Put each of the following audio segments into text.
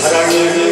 사랑이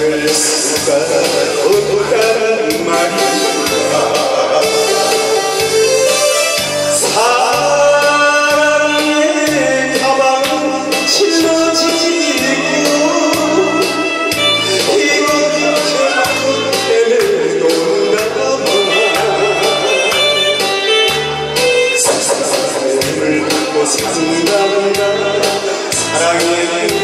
사랑을 누가 못다는 말인가 사랑의 가방 실러지고 이거 이렇게 마음 때를 논다고 사랑을 갖고 산단다 사랑의